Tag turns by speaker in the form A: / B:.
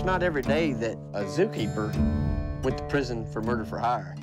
A: It's not every day that a zookeeper went to prison for murder for hire.